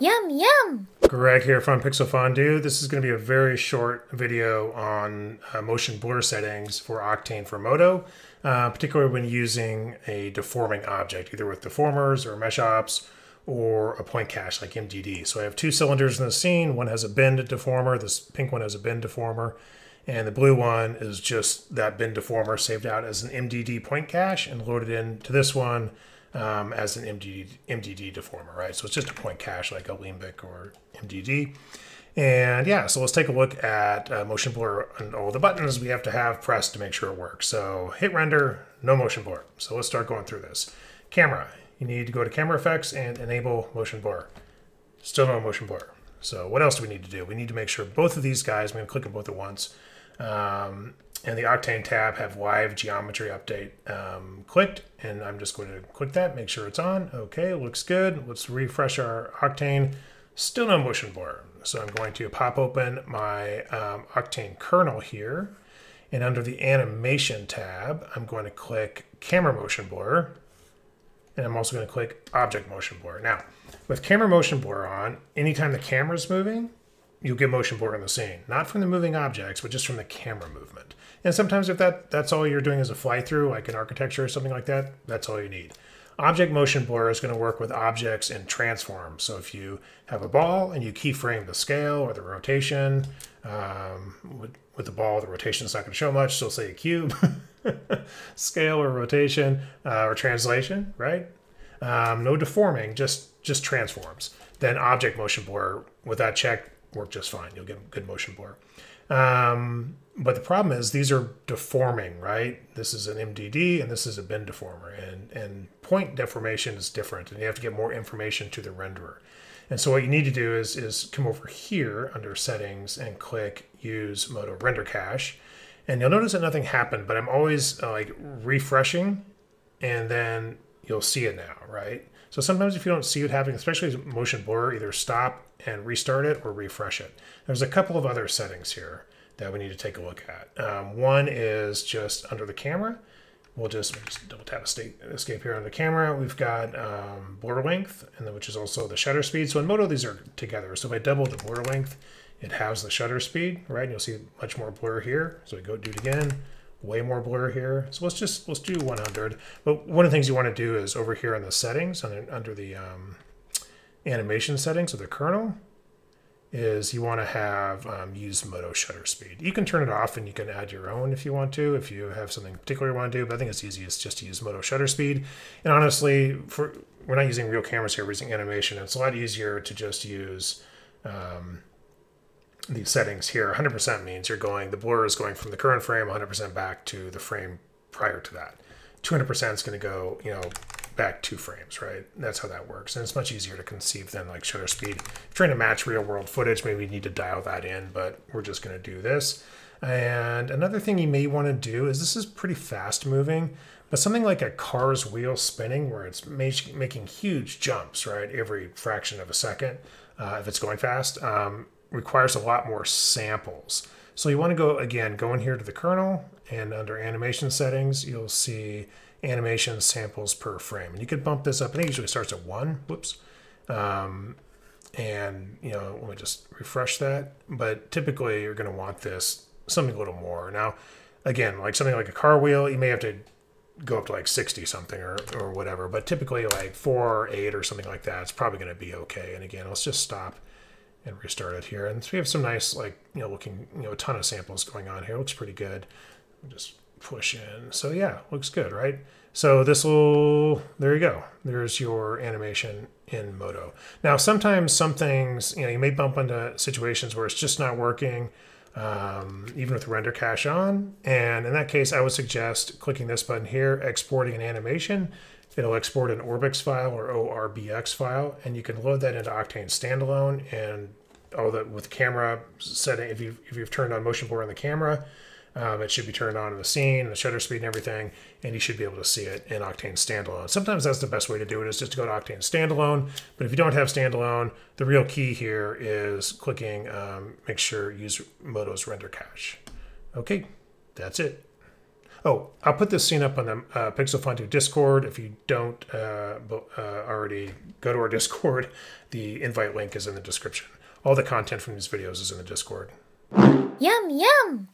Yum, yum. Greg here from Pixel Fondue. This is going to be a very short video on uh, motion blur settings for Octane for Modo, uh, particularly when using a deforming object, either with deformers or mesh ops or a point cache like MDD. So I have two cylinders in the scene. One has a bend deformer. This pink one has a bend deformer. And the blue one is just that bend deformer saved out as an MDD point cache and loaded into this one um, as an MDD, MDD deformer, right? So it's just a point cache like Alembic or MDD. And yeah, so let's take a look at uh, motion blur and all the buttons we have to have pressed to make sure it works. So hit render, no motion blur. So let's start going through this. Camera, you need to go to camera effects and enable motion blur. Still no motion blur. So what else do we need to do? We need to make sure both of these guys, I'm to click on both at once, um, and the Octane tab have live geometry update um, clicked. And I'm just going to click that, make sure it's on. Okay, looks good. Let's refresh our Octane. Still no motion blur. So I'm going to pop open my um, Octane kernel here. And under the animation tab, I'm going to click camera motion blur. And I'm also going to click object motion blur. Now, with camera motion blur on, anytime the camera is moving, you'll get motion blur in the scene. Not from the moving objects, but just from the camera movement. And sometimes if that that's all you're doing is a fly through, like an architecture or something like that, that's all you need. Object motion blur is going to work with objects and transforms. So if you have a ball and you keyframe the scale or the rotation, um, with, with, the ball, the rotation is not going to show much. So say a cube, scale or rotation uh, or translation, right? Um, no deforming, just just transforms. Then object motion blur with that check work just fine. You'll get good motion blur. Um, but the problem is these are deforming, right? This is an MDD and this is a bend deformer, and and point deformation is different, and you have to get more information to the renderer. And so what you need to do is is come over here under settings and click use Modo render cache, and you'll notice that nothing happened, but I'm always uh, like refreshing, and then you'll see it now, right? So sometimes if you don't see it happening, especially motion blur, either stop and restart it or refresh it. There's a couple of other settings here that we need to take a look at. Um, one is just under the camera. We'll just, just double tap escape here on the camera. We've got um, blur length, and then, which is also the shutter speed. So in Modo, these are together. So if I double the blur length, it has the shutter speed, right? And you'll see much more blur here. So we go do it again, way more blur here. So let's just, let's do 100. But one of the things you want to do is over here in the settings, under, under the um, animation settings of the kernel, is you want to have um, use Modo shutter speed. You can turn it off and you can add your own if you want to, if you have something particular you want to do, but I think it's easiest just to use Modo shutter speed. And honestly, for we're not using real cameras here, we're using animation. It's a lot easier to just use um, these settings here. 100% means you're going, the blur is going from the current frame 100% back to the frame prior to that. 200% is going to go, you know, back two frames, right? That's how that works. And it's much easier to conceive than like shutter speed. Trying to match real world footage, maybe you need to dial that in, but we're just going to do this. And another thing you may want to do is this is pretty fast moving, but something like a car's wheel spinning where it's making huge jumps, right? Every fraction of a second, uh, if it's going fast, um, requires a lot more samples. So you want to go again, go in here to the kernel and under animation settings, you'll see animation samples per frame. And you could bump this up. I think it usually starts at one. Whoops. Um, and, you know, let me just refresh that. But typically you're going to want this something a little more. Now, again, like something like a car wheel, you may have to go up to like 60 something or, or whatever. But typically like four or eight or something like that, it's probably going to be okay. And again, let's just stop and restart it here. And so we have some nice, like, you know, looking, you know, a ton of samples going on here. Looks pretty good. Just push in. So yeah, looks good, right? So this will, there you go. There's your animation in Modo. Now, sometimes some things, you know, you may bump into situations where it's just not working, um, even with render cache on. And in that case, I would suggest clicking this button here, exporting an animation. It'll export an Orbix file or ORBX file, and you can load that into Octane standalone and Oh, the with camera setting. If you if you've turned on motion blur on the camera, um, it should be turned on in the scene, the shutter speed, and everything, and you should be able to see it in Octane standalone. Sometimes that's the best way to do it is just to go to Octane standalone. But if you don't have standalone, the real key here is clicking um, make sure use Modo's render cache. Okay, that's it. Oh, I'll put this scene up on the uh, Pixel Fun Discord. If you don't uh, uh, already go to our Discord, the invite link is in the description. All the content from these videos is in the Discord. Yum, yum!